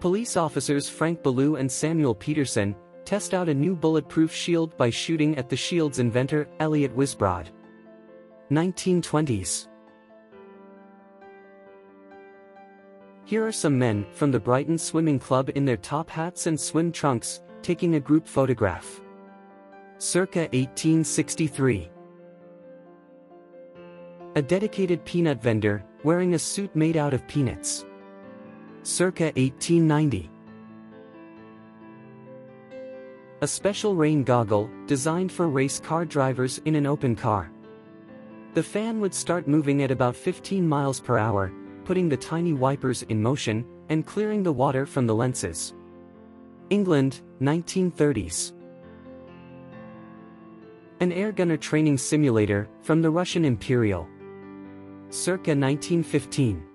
Police officers Frank Ballou and Samuel Peterson test out a new bulletproof shield by shooting at the shield's inventor, Elliot Wisbrod. 1920s. Here are some men from the Brighton Swimming Club in their top hats and swim trunks, taking a group photograph. Circa 1863. A dedicated peanut vendor, wearing a suit made out of peanuts. Circa 1890. A special rain goggle, designed for race car drivers in an open car. The fan would start moving at about 15 miles per hour, putting the tiny wipers in motion, and clearing the water from the lenses. England, 1930s. An airgunner training simulator, from the Russian Imperial. Circa 1915.